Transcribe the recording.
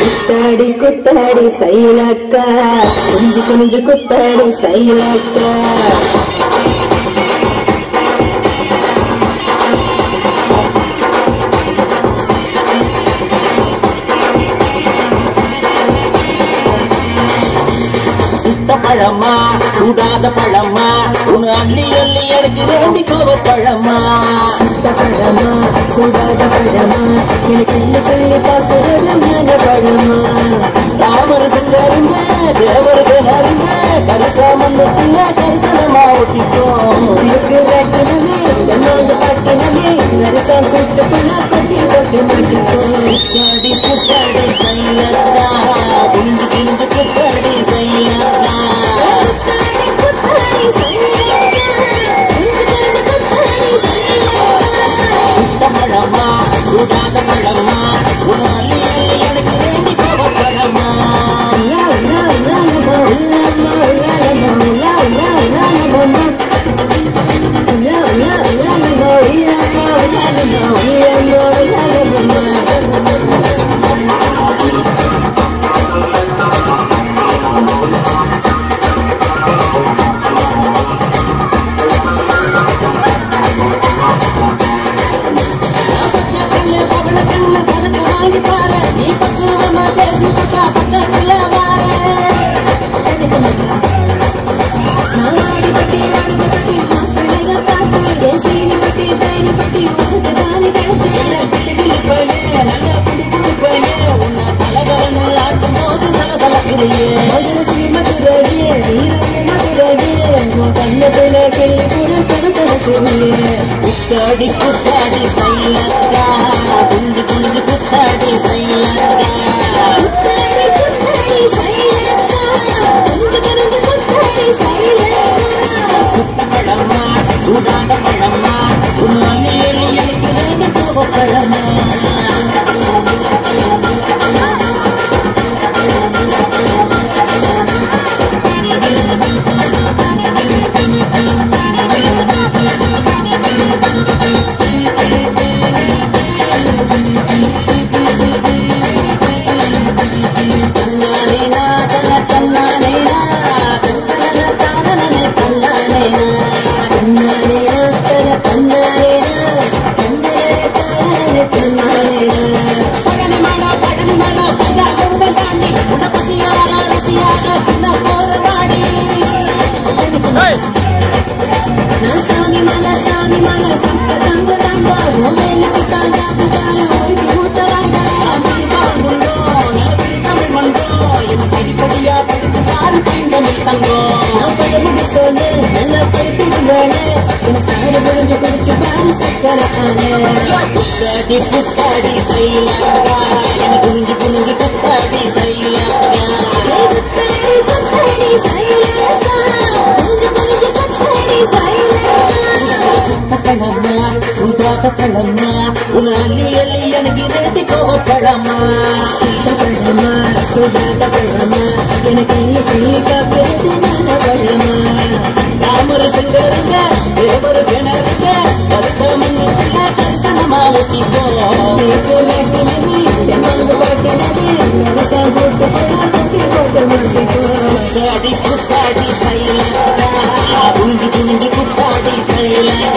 குத்தாடி குத்தாடி சைலக்கா. குஞ்சு குஞ்சு குத்தாடி சைலக்கா. பழமா? சுடாத பழமா? உன் அள்ளி அள்ளி எடுக்க வேண்டி கோவ பழமா? சுத்த பழமா? சுடாத பழமா? எனக்கு இந்த கண்ணி பார்க்கறது ஞான பழமா? ராமர் செஞ்சரும தேவருக்கு நரும கரிசா பழமா சுடாத பழமா உன் கண்ணத்துல கிள்ளி கூட சடசடக்குறியே குத்தாடி குத்தாடி சைலக்கா சாமி மலை சாமி மலை சக்க தங்க. தாண்டா உன் மேலுக்கு தாண்டா புகார ஒருக்கி ஊத்த வாண்டா சொல்லு நல்லா என சாடு புரிஞ்சு குடிச்சு பாரு சக்கரை பழமா உன் அள்ளி அள்ளி எனக்கு நிறுத்தி கோவப்பழமா சீத பழமா சுடாத பழமா எனக்கு அள்ளி கிள்ளி காக்கிறது நல்ல பழமா ராமர சுந்தரங்க தேவர கிணறுங்க தரிசனமன்னு தரிசனமா ஊத்திக்கோ நாட்டு சைலா குஞ்சு குஞ்சு குத்தாடி சைலா